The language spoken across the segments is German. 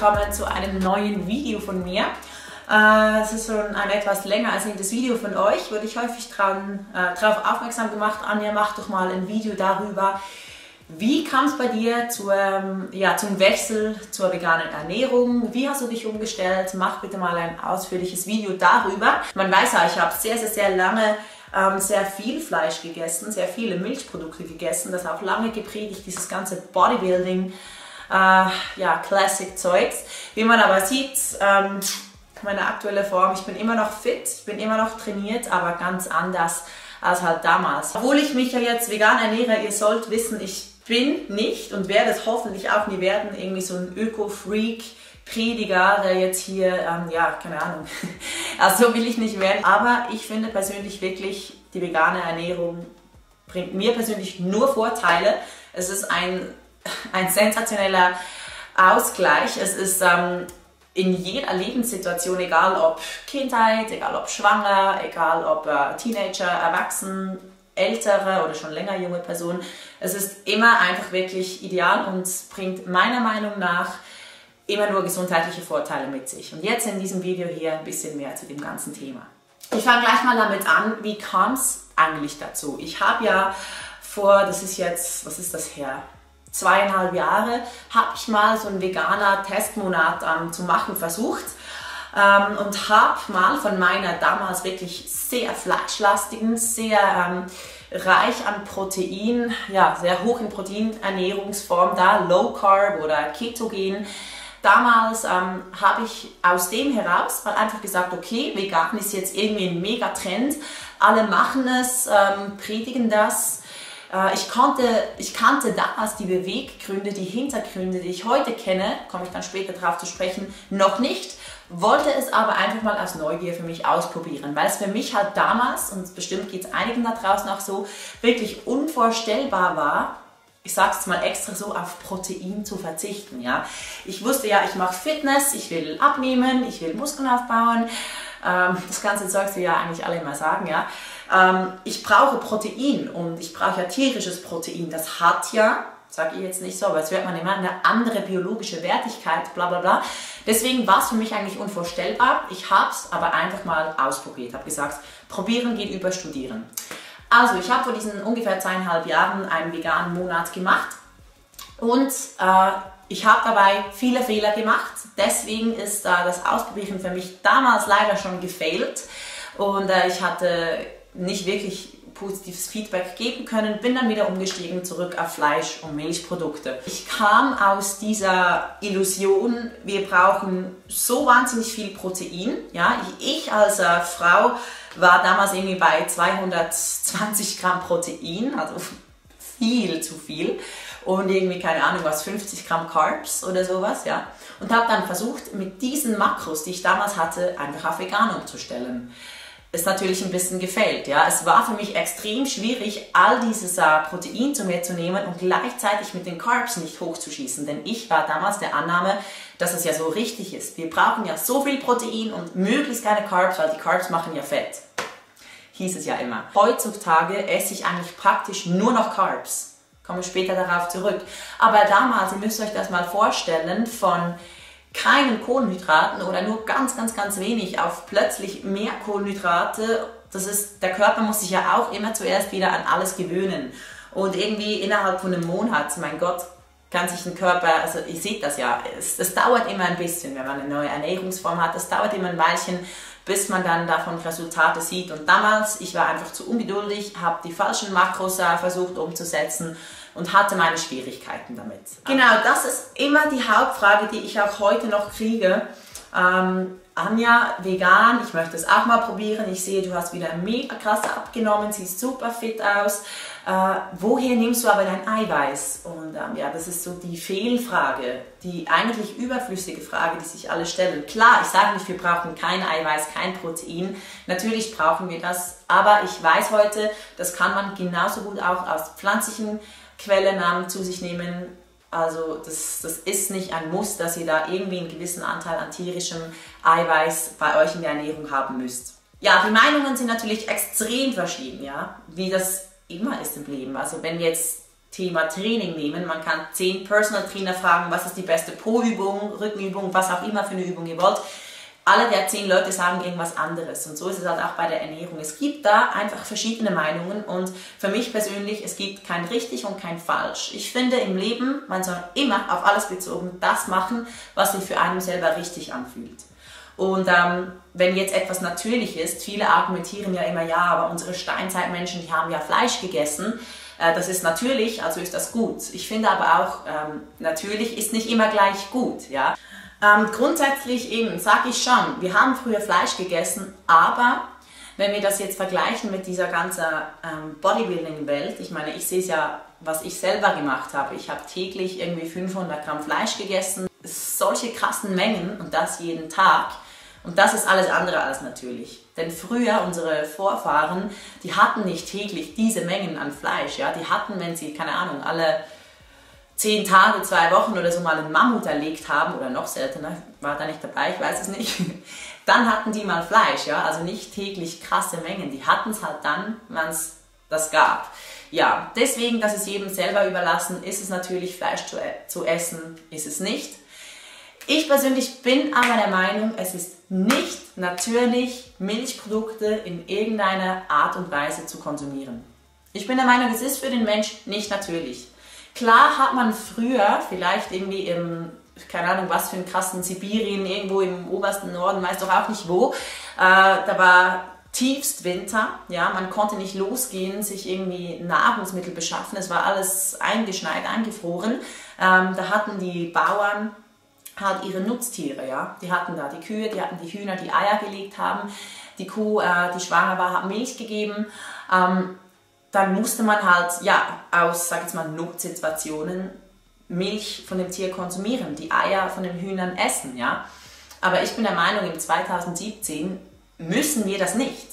willkommen zu einem neuen Video von mir. Äh, es ist schon ein etwas länger als das Video von euch, wurde ich häufig dran, äh, darauf aufmerksam gemacht, Anja, mach doch mal ein Video darüber, wie kam es bei dir zu, ähm, ja, zum Wechsel zur veganen Ernährung? Wie hast du dich umgestellt? Mach bitte mal ein ausführliches Video darüber. Man weiß ja, ich habe sehr, sehr, sehr lange ähm, sehr viel Fleisch gegessen, sehr viele Milchprodukte gegessen, das auch lange gepredigt, dieses ganze Bodybuilding, äh, ja, Classic-Zeugs. Wie man aber sieht, ähm, meine aktuelle Form, ich bin immer noch fit, ich bin immer noch trainiert, aber ganz anders als halt damals. Obwohl ich mich ja jetzt vegan ernähre, ihr sollt wissen, ich bin nicht und werde es hoffentlich auch nie werden, irgendwie so ein Öko-Freak, Prediger, der jetzt hier, ähm, ja, keine Ahnung, also will ich nicht werden. Aber ich finde persönlich wirklich, die vegane Ernährung bringt mir persönlich nur Vorteile. Es ist ein, ein sensationeller Ausgleich. Es ist ähm, in jeder Lebenssituation, egal ob Kindheit, egal ob schwanger, egal ob äh, Teenager, Erwachsen, ältere oder schon länger junge Person. Es ist immer einfach wirklich ideal und bringt meiner Meinung nach immer nur gesundheitliche Vorteile mit sich. Und jetzt in diesem Video hier ein bisschen mehr zu dem ganzen Thema. Ich fange gleich mal damit an, wie kam es eigentlich dazu? Ich habe ja vor, das ist jetzt, was ist das her? Zweieinhalb Jahre habe ich mal so einen veganer Testmonat ähm, zu machen versucht ähm, und habe mal von meiner damals wirklich sehr fleischlastigen, sehr ähm, reich an Protein, ja, sehr hoch in Proteinernährungsform da, Low Carb oder Ketogen. Damals ähm, habe ich aus dem heraus mal einfach gesagt, okay, vegan ist jetzt irgendwie ein Megatrend, alle machen es, ähm, predigen das. Äh, ich, konnte, ich kannte damals die Beweggründe, die Hintergründe, die ich heute kenne, komme ich dann später darauf zu sprechen, noch nicht wollte es aber einfach mal aus Neugier für mich ausprobieren, weil es für mich halt damals, und bestimmt geht es einigen da draußen auch so, wirklich unvorstellbar war, ich sage es mal extra so, auf Protein zu verzichten. Ja? Ich wusste ja, ich mache Fitness, ich will abnehmen, ich will Muskeln aufbauen, ähm, das ganze Zeug, Sie ja eigentlich alle immer sagen, ja. Ähm, ich brauche Protein und ich brauche ja tierisches Protein. Das hat ja sage ich jetzt nicht so, aber es wird man immer eine andere biologische Wertigkeit, bla bla bla. Deswegen war es für mich eigentlich unvorstellbar. Ich habe es aber einfach mal ausprobiert, habe gesagt, probieren geht über studieren. Also ich habe vor diesen ungefähr zweieinhalb Jahren einen veganen Monat gemacht und äh, ich habe dabei viele Fehler gemacht. Deswegen ist äh, das Ausprobieren für mich damals leider schon gefailt und äh, ich hatte nicht wirklich positives Feedback geben können, bin dann wieder umgestiegen zurück auf Fleisch und Milchprodukte. Ich kam aus dieser Illusion, wir brauchen so wahnsinnig viel Protein. Ja, ich als äh, Frau war damals irgendwie bei 220 Gramm Protein, also viel zu viel und irgendwie keine Ahnung was 50 Gramm Carbs oder sowas, ja. Und habe dann versucht mit diesen Makros, die ich damals hatte, einfach auf vegan umzustellen ist natürlich ein bisschen gefällt. Ja? Es war für mich extrem schwierig, all dieses äh, Protein zu mir zu nehmen und gleichzeitig mit den Carbs nicht hochzuschießen. Denn ich war damals der Annahme, dass es ja so richtig ist. Wir brauchen ja so viel Protein und möglichst keine Carbs, weil die Carbs machen ja Fett. Hieß es ja immer. Heutzutage esse ich eigentlich praktisch nur noch Carbs. Komme später darauf zurück. Aber damals, ihr müsst euch das mal vorstellen, von keinen Kohlenhydraten oder nur ganz, ganz, ganz wenig auf plötzlich mehr Kohlenhydrate, das ist, der Körper muss sich ja auch immer zuerst wieder an alles gewöhnen. Und irgendwie innerhalb von einem Monat, mein Gott, kann sich ein Körper, also ich sehe das ja, es, es dauert immer ein bisschen, wenn man eine neue Ernährungsform hat, es dauert immer ein Weilchen, bis man dann davon Resultate sieht. Und damals, ich war einfach zu ungeduldig, habe die falschen Makros äh, versucht umzusetzen und hatte meine Schwierigkeiten damit. Genau, das ist immer die Hauptfrage, die ich auch heute noch kriege. Ähm, Anja, vegan, ich möchte es auch mal probieren. Ich sehe, du hast wieder mega krass abgenommen, siehst super fit aus. Äh, woher nimmst du aber dein Eiweiß? Und ähm, ja, das ist so die Fehlfrage, die eigentlich überflüssige Frage, die sich alle stellen. Klar, ich sage nicht, wir brauchen kein Eiweiß, kein Protein. Natürlich brauchen wir das, aber ich weiß heute, das kann man genauso gut auch aus pflanzlichen Quellennamen zu sich nehmen. Also das, das ist nicht ein Muss, dass ihr da irgendwie einen gewissen Anteil an tierischem Eiweiß bei euch in der Ernährung haben müsst. Ja, die Meinungen sind natürlich extrem verschieden, ja, wie das immer ist im Leben. Also wenn jetzt Thema Training nehmen. Man kann zehn Personal Trainer fragen, was ist die beste Po-Übung, Rückenübung, was auch immer für eine Übung ihr wollt. Alle der zehn Leute sagen irgendwas anderes. Und so ist es halt auch bei der Ernährung. Es gibt da einfach verschiedene Meinungen und für mich persönlich, es gibt kein richtig und kein falsch. Ich finde im Leben, man soll immer auf alles bezogen das machen, was sich für einen selber richtig anfühlt. Und ähm, wenn jetzt etwas natürlich ist, viele argumentieren ja immer, ja, aber unsere Steinzeitmenschen, die haben ja Fleisch gegessen. Äh, das ist natürlich, also ist das gut. Ich finde aber auch, ähm, natürlich ist nicht immer gleich gut. Ja? Ähm, grundsätzlich eben, sage ich schon, wir haben früher Fleisch gegessen, aber wenn wir das jetzt vergleichen mit dieser ganzen ähm, Bodybuilding-Welt, ich meine, ich sehe es ja, was ich selber gemacht habe. Ich habe täglich irgendwie 500 Gramm Fleisch gegessen, solche krassen Mengen und das jeden Tag. Und das ist alles andere als natürlich. Denn früher, unsere Vorfahren, die hatten nicht täglich diese Mengen an Fleisch. Ja? Die hatten, wenn sie, keine Ahnung, alle zehn Tage, zwei Wochen oder so mal einen Mammut erlegt haben, oder noch seltener, war da nicht dabei, ich weiß es nicht, dann hatten die mal Fleisch. Ja? Also nicht täglich krasse Mengen. Die hatten es halt dann, wenn es das gab. Ja, deswegen, dass es jedem selber überlassen, ist es natürlich Fleisch zu, e-, zu essen, ist es nicht. Ich persönlich bin aber der Meinung, es ist nicht natürlich, Milchprodukte in irgendeiner Art und Weise zu konsumieren. Ich bin der Meinung, es ist für den Mensch nicht natürlich. Klar hat man früher vielleicht irgendwie im, keine Ahnung, was für einen krassen Sibirien, irgendwo im obersten Norden, weiß doch auch nicht wo, äh, da war tiefst Winter, ja, man konnte nicht losgehen, sich irgendwie Nahrungsmittel beschaffen, es war alles eingeschneit, eingefroren. Ähm, da hatten die Bauern halt ihre Nutztiere, ja. Die hatten da die Kühe, die hatten die Hühner, die Eier gelegt haben. Die Kuh, äh, die schwanger war, hat Milch gegeben. Ähm, dann musste man halt, ja, aus, sag jetzt mal, Notsituationen Milch von dem Tier konsumieren, die Eier von den Hühnern essen, ja. Aber ich bin der Meinung, im 2017 müssen wir das nicht.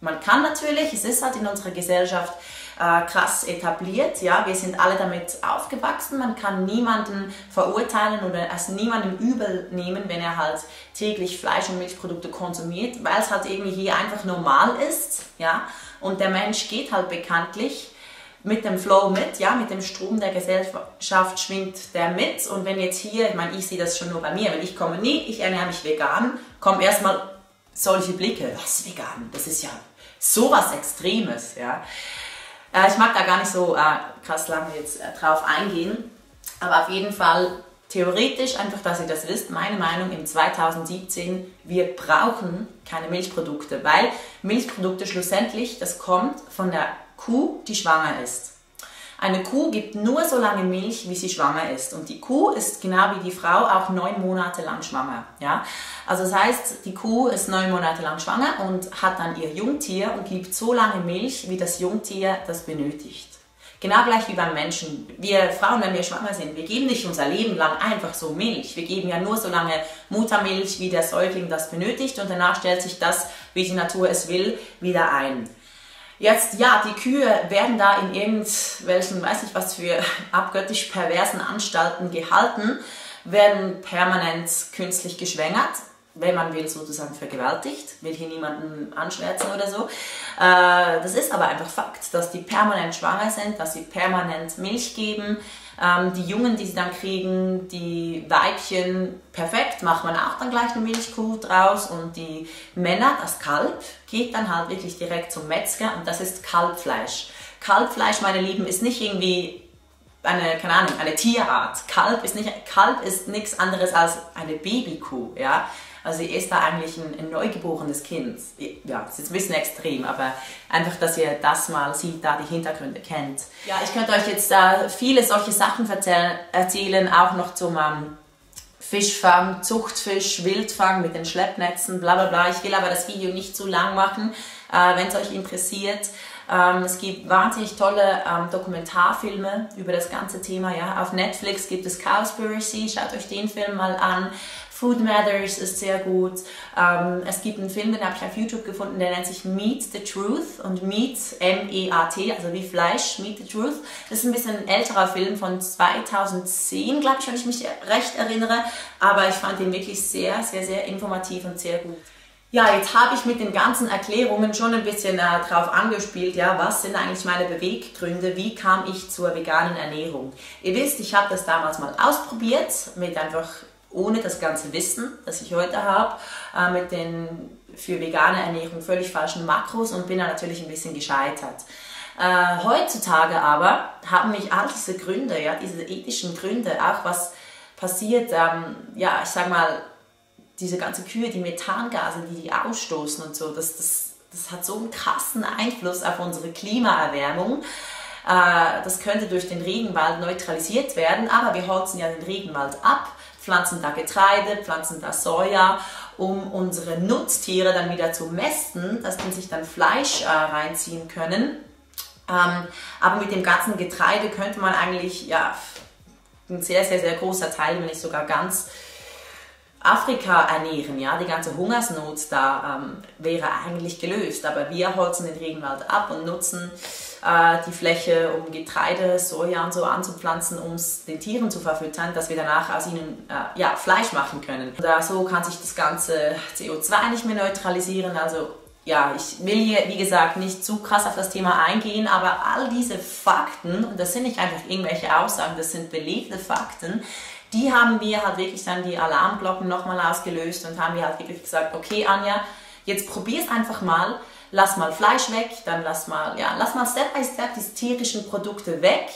Man kann natürlich, es ist halt in unserer Gesellschaft äh, krass etabliert. Ja, wir sind alle damit aufgewachsen. Man kann niemanden verurteilen oder es niemandem übel nehmen, wenn er halt täglich Fleisch und Milchprodukte konsumiert, weil es halt irgendwie hier einfach normal ist. Ja, und der Mensch geht halt bekanntlich mit dem Flow mit, ja, mit dem Strom der Gesellschaft schwingt der mit. Und wenn jetzt hier, ich meine, ich sehe das schon nur bei mir, wenn ich komme, nee, ich ernähre mich vegan, kommen erstmal solche Blicke, was vegan, das ist ja sowas Extremes, ja. Äh, ich mag da gar nicht so äh, krass lange jetzt äh, drauf eingehen, aber auf jeden Fall theoretisch, einfach, dass ihr das wisst, meine Meinung im 2017, wir brauchen keine Milchprodukte, weil Milchprodukte schlussendlich, das kommt von der Kuh, die schwanger ist. Eine Kuh gibt nur so lange Milch, wie sie schwanger ist. Und die Kuh ist genau wie die Frau auch neun Monate lang schwanger. Ja? Also das heißt, die Kuh ist neun Monate lang schwanger und hat dann ihr Jungtier und gibt so lange Milch, wie das Jungtier das benötigt. Genau gleich wie beim Menschen. Wir Frauen, wenn wir schwanger sind, wir geben nicht unser Leben lang einfach so Milch. Wir geben ja nur so lange Muttermilch, wie der Säugling das benötigt und danach stellt sich das, wie die Natur es will, wieder ein. Jetzt, ja, die Kühe werden da in irgendwelchen, weiß nicht was für abgöttisch perversen Anstalten gehalten, werden permanent künstlich geschwängert, wenn man will, sozusagen vergewaltigt, will hier niemanden anschwärzen oder so. Äh, das ist aber einfach Fakt, dass die permanent schwanger sind, dass sie permanent Milch geben, ähm, die Jungen, die sie dann kriegen, die Weibchen, perfekt, macht man auch dann gleich eine Milchkuh draus und die Männer, das Kalb, geht dann halt wirklich direkt zum Metzger und das ist Kalbfleisch. Kalbfleisch, meine Lieben, ist nicht irgendwie eine, keine Ahnung, eine Tierart. Kalb ist nichts anderes als eine Babykuh, ja. Also sie ist da eigentlich ein, ein neugeborenes Kind. Ja, das ist ein bisschen extrem, aber einfach, dass ihr das mal sieht, da die Hintergründe kennt. Ja, ich könnte euch jetzt äh, viele solche Sachen erzählen, auch noch zum ähm, Fischfang, Zuchtfisch, Wildfang mit den Schleppnetzen, bla bla bla. Ich will aber das Video nicht zu lang machen, äh, wenn es euch interessiert. Ähm, es gibt wahnsinnig tolle ähm, Dokumentarfilme über das ganze Thema. Ja. Auf Netflix gibt es Cowspiracy, schaut euch den Film mal an. Food Matters ist sehr gut. Ähm, es gibt einen Film, den habe ich auf YouTube gefunden, der nennt sich Meat the Truth und Meat, M-E-A-T, also wie Fleisch, Meat the Truth. Das ist ein bisschen ein älterer Film von 2010, glaube ich, wenn ich mich recht erinnere, aber ich fand ihn wirklich sehr, sehr, sehr informativ und sehr gut. Ja, jetzt habe ich mit den ganzen Erklärungen schon ein bisschen äh, drauf angespielt, ja, was sind eigentlich meine Beweggründe, wie kam ich zur veganen Ernährung. Ihr wisst, ich habe das damals mal ausprobiert, mit einfach ohne das ganze Wissen, das ich heute habe, äh, mit den für vegane Ernährung völlig falschen Makros und bin da natürlich ein bisschen gescheitert. Äh, heutzutage aber haben mich all diese Gründe, ja, diese ethischen Gründe, auch was passiert, ähm, ja, ich sag mal, diese ganze Kühe, die Methangase, die die ausstoßen und so, das, das, das hat so einen krassen Einfluss auf unsere Klimaerwärmung. Äh, das könnte durch den Regenwald neutralisiert werden, aber wir holzen ja den Regenwald ab, pflanzen da Getreide, pflanzen da Soja, um unsere Nutztiere dann wieder zu mästen, dass die sich dann Fleisch äh, reinziehen können. Ähm, aber mit dem ganzen Getreide könnte man eigentlich ja, ein sehr, sehr, sehr großer Teil, wenn nicht sogar ganz, Afrika ernähren, ja, die ganze Hungersnot da ähm, wäre eigentlich gelöst, aber wir holzen den Regenwald ab und nutzen äh, die Fläche, um Getreide, Soja und so anzupflanzen, um es den Tieren zu verfüttern, dass wir danach aus ihnen äh, ja, Fleisch machen können. Und, äh, so kann sich das ganze CO2 nicht mehr neutralisieren, also ja, ich will hier, wie gesagt, nicht zu krass auf das Thema eingehen, aber all diese Fakten, und das sind nicht einfach irgendwelche Aussagen, das sind belebte Fakten, die haben wir halt wirklich dann die Alarmglocken nochmal ausgelöst und haben wir halt wirklich gesagt, okay Anja, jetzt probier's einfach mal, lass mal Fleisch weg, dann lass mal, ja, lass mal Step by Step die tierischen Produkte weg,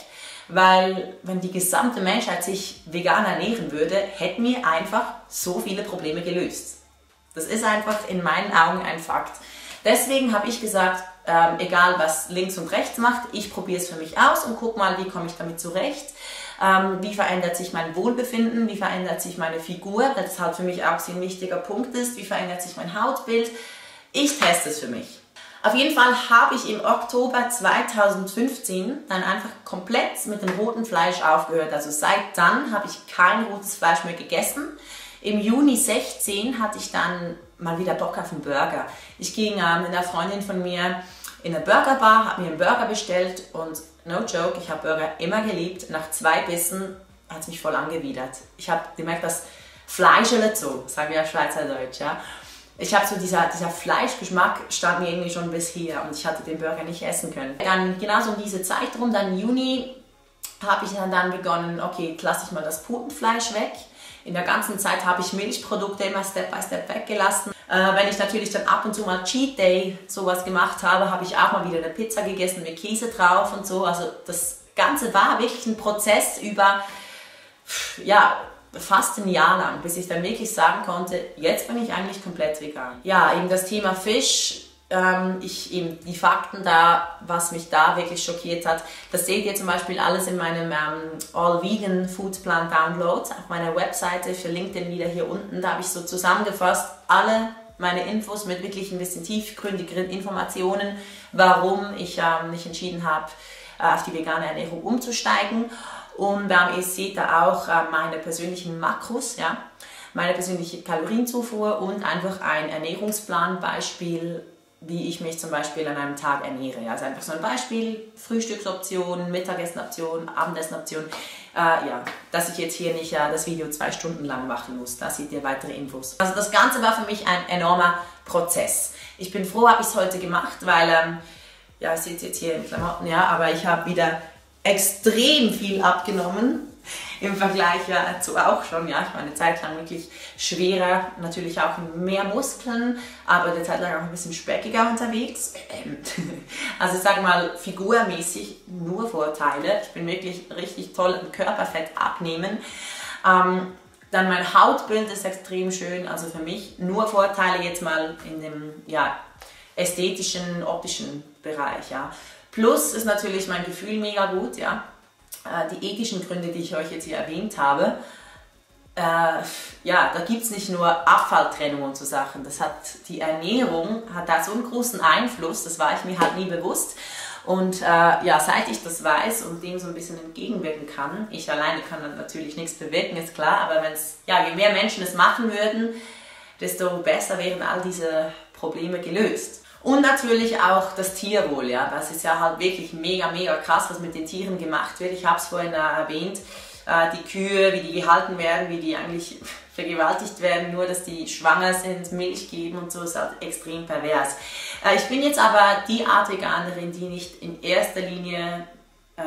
weil wenn die gesamte Menschheit sich vegan ernähren würde, hätten wir einfach so viele Probleme gelöst. Das ist einfach in meinen Augen ein Fakt. Deswegen habe ich gesagt, ähm, egal was links und rechts macht, ich probiere es für mich aus und guck mal, wie komme ich damit zurecht. Ähm, wie verändert sich mein Wohlbefinden, wie verändert sich meine Figur, das halt für mich auch so ein wichtiger Punkt ist, wie verändert sich mein Hautbild. Ich teste es für mich. Auf jeden Fall habe ich im Oktober 2015 dann einfach komplett mit dem roten Fleisch aufgehört. Also seit dann habe ich kein rotes Fleisch mehr gegessen. Im Juni 16 hatte ich dann mal wieder Bock auf einen Burger. Ich ging ähm, mit einer Freundin von mir in eine Burgerbar, habe mir einen Burger bestellt und no joke, ich habe Burger immer geliebt. Nach zwei Bissen hat es mich voll angewidert. Ich habe gemerkt, dass Fleisch so, sagen wir ja Schweizerdeutsch, ja. Ich habe so dieser, dieser Fleischgeschmack stand mir irgendwie schon bis hier und ich hatte den Burger nicht essen können. Dann genauso um diese Zeit rum, dann Juni, habe ich dann, dann begonnen, okay, lasse ich mal das Putenfleisch weg. In der ganzen Zeit habe ich Milchprodukte immer Step by Step weggelassen. Äh, wenn ich natürlich dann ab und zu mal Cheat Day sowas gemacht habe, habe ich auch mal wieder eine Pizza gegessen mit Käse drauf und so. Also das Ganze war wirklich ein Prozess über, ja, fast ein Jahr lang, bis ich dann wirklich sagen konnte, jetzt bin ich eigentlich komplett vegan. Ja, eben das Thema Fisch, ähm, ich eben die Fakten da, was mich da wirklich schockiert hat, das seht ihr zum Beispiel alles in meinem ähm, All Vegan Food Plan Download auf meiner Webseite, ich verlinke den wieder hier unten, da habe ich so zusammengefasst alle meine Infos mit wirklich ein bisschen tiefgründigeren Informationen, warum ich ähm, mich entschieden habe, äh, auf die vegane Ernährung umzusteigen. Und ähm, ihr seht da auch äh, meine persönlichen Makros, ja, meine persönliche Kalorienzufuhr und einfach ein Ernährungsplan, Beispiel wie ich mich zum Beispiel an einem Tag ernähre. Also einfach so ein Beispiel, Frühstücksoption, Mittagessenoption, Abendessenoption. Äh, ja, dass ich jetzt hier nicht äh, das Video zwei Stunden lang machen muss. Da seht ihr weitere Infos. Also das Ganze war für mich ein enormer Prozess. Ich bin froh, habe ich es heute gemacht, weil, ähm, ja, seht es jetzt hier in Klamotten, ja, aber ich habe wieder extrem viel abgenommen im Vergleich ja zu auch schon. Ja, ich war eine Zeit lang wirklich schwerer, natürlich auch mehr Muskeln, aber eine Zeit lang auch ein bisschen speckiger unterwegs. Ähm, also ich sage mal, figurmäßig nur Vorteile. Ich bin wirklich richtig toll im Körperfett abnehmen. Ähm, dann mein Hautbild ist extrem schön, also für mich nur Vorteile jetzt mal in dem ja, ästhetischen, optischen Bereich. Ja. Plus ist natürlich mein Gefühl mega gut, ja. Äh, die ethischen Gründe, die ich euch jetzt hier erwähnt habe, äh, ja, da gibt es nicht nur Abfalltrennung und so Sachen. Das hat die Ernährung hat da so einen großen Einfluss, das war ich mir halt nie bewusst. Und äh, ja, seit ich das weiß und dem so ein bisschen entgegenwirken kann, ich alleine kann natürlich nichts bewirken, ist klar, aber wenn es, ja, je mehr Menschen es machen würden, desto besser wären all diese Probleme gelöst. Und natürlich auch das Tierwohl, ja. Das ist ja halt wirklich mega, mega krass, was mit den Tieren gemacht wird. Ich habe es vorhin erwähnt, äh, die Kühe, wie die gehalten werden, wie die eigentlich vergewaltigt werden, nur dass die schwanger sind, Milch geben und so, ist halt extrem pervers. Äh, ich bin jetzt aber die Art Veganerin, die nicht in erster Linie äh,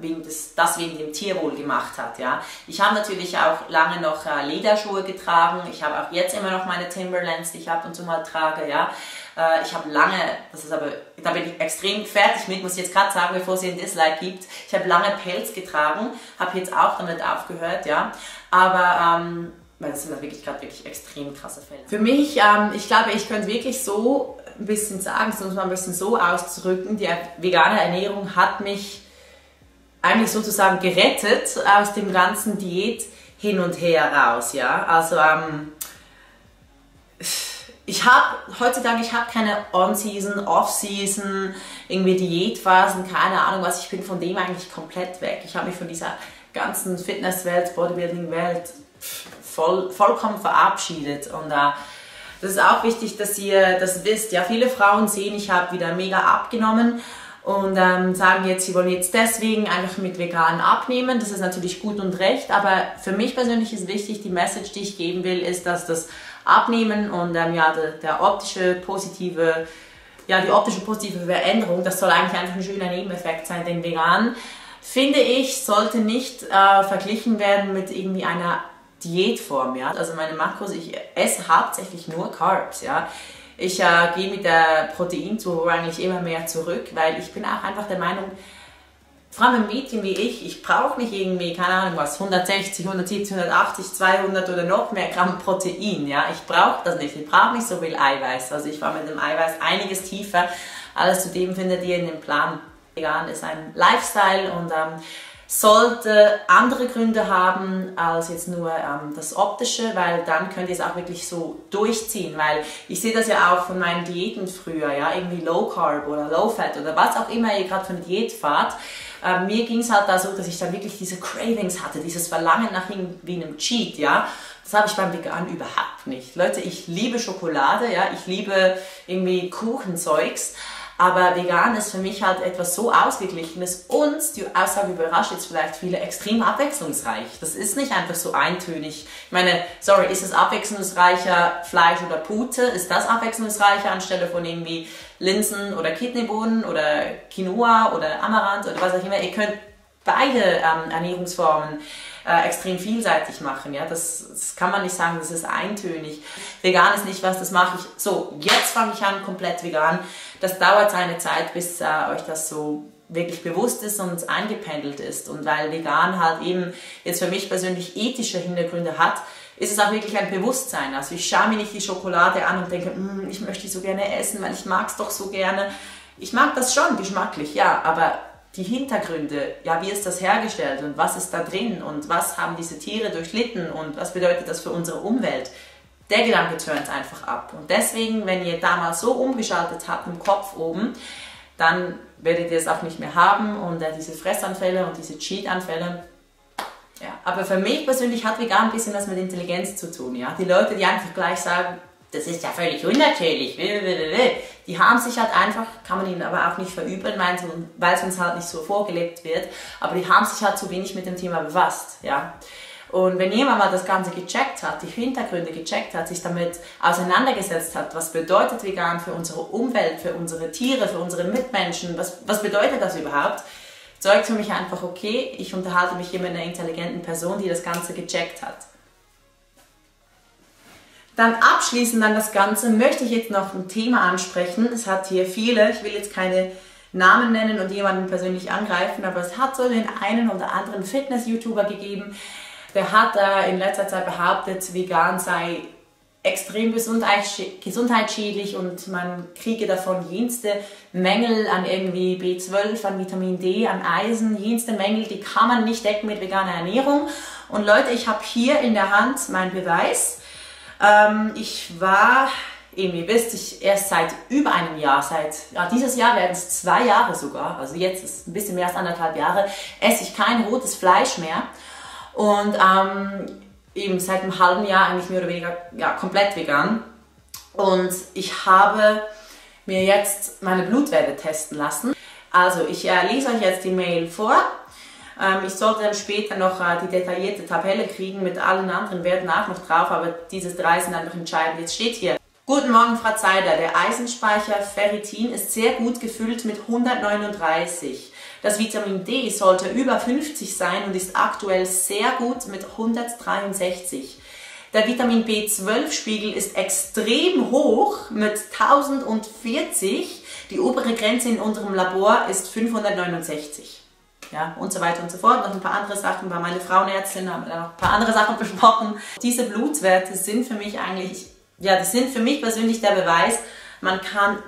wegen des, das wegen dem Tierwohl gemacht hat. Ja. Ich habe natürlich auch lange noch äh, Lederschuhe getragen. Ich habe auch jetzt immer noch meine Timberlands, die ich ab und zu mal trage. Ja. Äh, ich habe lange, das ist aber, da bin ich extrem fertig mit, muss ich jetzt gerade sagen, bevor es ein Dislike gibt. Ich habe lange Pelz getragen, habe jetzt auch damit aufgehört. Ja. Aber ähm, das sind wirklich gerade wirklich extrem krasse Fälle. Für mich, ähm, ich glaube, ich könnte wirklich so ein bisschen sagen, es muss man ein bisschen so auszudrücken, die vegane Ernährung hat mich eigentlich sozusagen gerettet aus dem ganzen Diät hin und her raus, ja. Also ähm, ich habe heutzutage, ich habe keine On-Season, Off-Season, irgendwie Diätphasen, keine Ahnung was. Ich bin von dem eigentlich komplett weg. Ich habe mich von dieser ganzen Fitnesswelt, Bodybuilding-Welt voll, vollkommen verabschiedet und äh, das ist auch wichtig, dass ihr das wisst. Ja, viele Frauen sehen, ich habe wieder mega abgenommen und ähm, sagen jetzt, sie wollen jetzt deswegen einfach mit vegan abnehmen. Das ist natürlich gut und recht, aber für mich persönlich ist wichtig, die Message, die ich geben will, ist, dass das Abnehmen und ähm, ja, der, der, optische positive, ja, die optische positive Veränderung, das soll eigentlich einfach ein schöner Nebeneffekt sein, denn vegan, finde ich, sollte nicht äh, verglichen werden mit irgendwie einer Diätform, ja. Also meine Makros, ich esse hauptsächlich nur Carbs, ja. Ich äh, gehe mit der Proteinzufuhr eigentlich immer mehr zurück, weil ich bin auch einfach der Meinung, vor allem ein Mädchen wie ich, ich brauche nicht irgendwie, keine Ahnung was, 160, 170, 180, 200 oder noch mehr Gramm Protein, ja. Ich brauche das nicht, ich brauche nicht so viel Eiweiß. Also ich war mit dem Eiweiß einiges tiefer. Alles zudem findet ihr in dem Plan. Vegan ist ein Lifestyle und ähm, sollte andere Gründe haben als jetzt nur ähm, das Optische, weil dann könnt ihr es auch wirklich so durchziehen, weil ich sehe das ja auch von meinen Diäten früher, ja, irgendwie Low Carb oder Low Fat oder was auch immer ihr gerade eine Diät fahrt. Äh, mir ging es halt da so, dass ich dann wirklich diese Cravings hatte, dieses Verlangen nach irgendwie einem Cheat, ja. Das habe ich beim Vegan überhaupt nicht. Leute, ich liebe Schokolade, ja, ich liebe irgendwie Kuchenzeugs. Aber vegan ist für mich halt etwas so Ausgeglichenes und die Aussage überrascht jetzt vielleicht viele extrem abwechslungsreich. Das ist nicht einfach so eintönig. Ich meine, sorry, ist es abwechslungsreicher Fleisch oder Pute? Ist das abwechslungsreicher anstelle von irgendwie Linsen oder Kidneybohnen oder Quinoa oder Amaranth oder was auch immer? Ihr könnt beide ähm, Ernährungsformen äh, extrem vielseitig machen. Ja? Das, das, kann man nicht sagen, das ist eintönig. Vegan ist nicht was, das mache ich so, jetzt fange ich an, komplett vegan. Das dauert seine Zeit, bis äh, euch das so wirklich bewusst ist und eingependelt ist. Und weil vegan halt eben jetzt für mich persönlich ethische Hintergründe hat, ist es auch wirklich ein Bewusstsein. Also ich schaue mir nicht die Schokolade an und denke, mm, ich möchte die so gerne essen, weil ich mag es doch so gerne. Ich mag das schon geschmacklich, ja, aber die Hintergründe, ja, wie ist das hergestellt und was ist da drin und was haben diese Tiere durchlitten und was bedeutet das für unsere Umwelt, der Gedanke turnt einfach ab. Und deswegen, wenn ihr damals so umgeschaltet habt im Kopf oben, dann werdet ihr es auch nicht mehr haben und äh, diese Fressanfälle und diese Cheat-Anfälle. Ja, aber für mich persönlich hat vegan ein bisschen was mit Intelligenz zu tun. Ja? Die Leute, die einfach gleich sagen, das ist ja völlig unnatürlich, die haben sich halt einfach, kann man ihnen aber auch nicht verübeln, weil es uns halt nicht so vorgelebt wird, aber die haben sich halt zu wenig mit dem Thema befasst. Ja? Und wenn jemand mal das Ganze gecheckt hat, die Hintergründe gecheckt hat, sich damit auseinandergesetzt hat, was bedeutet vegan für unsere Umwelt, für unsere Tiere, für unsere Mitmenschen, was, was bedeutet das überhaupt, zeugt für mich einfach, okay, ich unterhalte mich hier mit einer intelligenten Person, die das Ganze gecheckt hat. Dann abschließend an das Ganze möchte ich jetzt noch ein Thema ansprechen. Es hat hier viele, ich will jetzt keine Namen nennen und jemanden persönlich angreifen, aber es hat so den einen oder anderen Fitness-YouTuber gegeben, der hat äh, in letzter Zeit behauptet, vegan sei extrem gesundheitsschädlich und man kriege davon jenste Mängel an irgendwie B12, an Vitamin D, an Eisen, jenste Mängel, die kann man nicht decken mit veganer Ernährung. Und Leute, ich habe hier in der Hand meinen Beweis. Ähm, ich war, eben ihr wisst, ich erst seit über einem Jahr, seit ja, dieses Jahr werden es zwei Jahre sogar, also jetzt ist ein bisschen mehr als anderthalb Jahre, esse ich kein rotes Fleisch mehr. Und ähm, eben seit einem halben Jahr eigentlich mehr oder weniger ja, komplett vegan. Und ich habe mir jetzt meine Blutwerte testen lassen. Also ich äh, lese euch jetzt die Mail vor. Ähm, ich sollte dann später noch äh, die detaillierte Tabelle kriegen mit allen anderen Werten auch noch drauf, aber diese drei sind einfach entscheidend. Jetzt steht hier, Guten Morgen, Frau Zeider. Der Eisenspeicher Ferritin ist sehr gut gefüllt mit 139. Das Vitamin D sollte über 50 sein und ist aktuell sehr gut mit 163. Der Vitamin B12-Spiegel ist extrem hoch mit 1040. Die obere Grenze in unserem Labor ist 569. Ja, und so weiter und so fort. Noch ein paar andere Sachen, bei meiner Frauenärztin haben wir noch ein paar andere Sachen besprochen. Diese Blutwerte sind für mich eigentlich, ja, die sind für mich persönlich der Beweis, man kann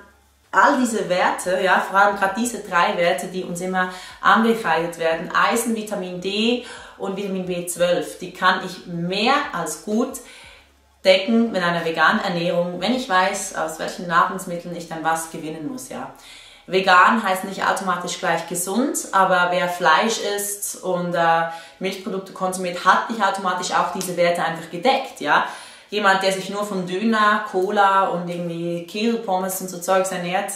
all diese Werte, ja, vor allem gerade diese drei Werte, die uns immer angekreidet werden, Eisen, Vitamin D und Vitamin B12, die kann ich mehr als gut decken mit einer veganen Ernährung, wenn ich weiß, aus welchen Nahrungsmitteln ich dann was gewinnen muss, ja. Vegan heißt nicht automatisch gleich gesund, aber wer Fleisch isst und äh, Milchprodukte konsumiert, hat nicht automatisch auch diese Werte einfach gedeckt, ja jemand, der sich nur von Döner, Cola und irgendwie Kehlpommes und so Zeugs ernährt,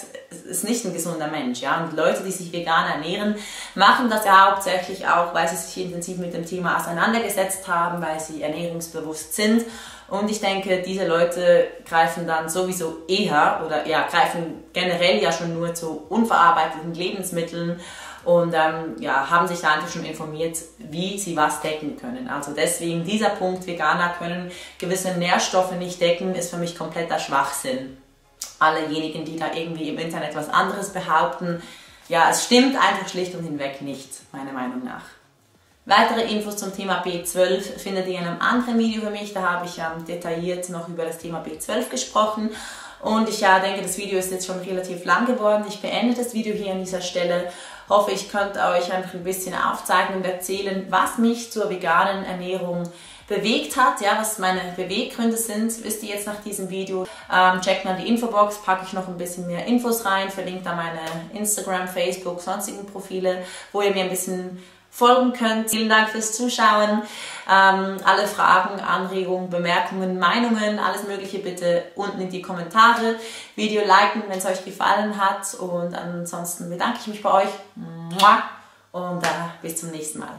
ist nicht ein gesunder Mensch. Ja? Und Leute, die sich vegan ernähren, machen das ja hauptsächlich auch, weil sie sich intensiv mit dem Thema auseinandergesetzt haben, weil sie ernährungsbewusst sind. Und ich denke, diese Leute greifen dann sowieso eher oder ja, greifen generell ja schon nur zu unverarbeiteten Lebensmitteln und ähm, ja, haben sich da einfach schon informiert, wie sie was decken können. Also deswegen dieser Punkt, Veganer können gewisse Nährstoffe nicht decken, ist für mich kompletter Schwachsinn. Allejenigen, die da irgendwie im Internet was anderes behaupten, ja, es stimmt einfach schlicht und hinweg nicht, meiner Meinung nach. Weitere Infos zum Thema B12 findet ihr in einem anderen Video für mich. Da habe ich ähm, detailliert noch über das Thema B12 gesprochen. Und ich ja, denke, das Video ist jetzt schon relativ lang geworden. Ich beende das Video hier an dieser Stelle hoffe, ich könnte euch einfach ein bisschen aufzeigen und erzählen, was mich zur veganen Ernährung bewegt hat, ja, was meine Beweggründe sind, wisst ihr jetzt nach diesem Video. Ähm, checkt mal die Infobox, packe ich noch ein bisschen mehr Infos rein, verlinkt da meine Instagram, Facebook, sonstigen Profile, wo ihr mir ein bisschen folgen könnt. Vielen Dank fürs Zuschauen. Ähm, alle Fragen, Anregungen, Bemerkungen, Meinungen, alles Mögliche bitte unten in die Kommentare. Video liken, wenn es euch gefallen hat. Und ansonsten bedanke ich mich bei euch. Und äh, bis zum nächsten Mal.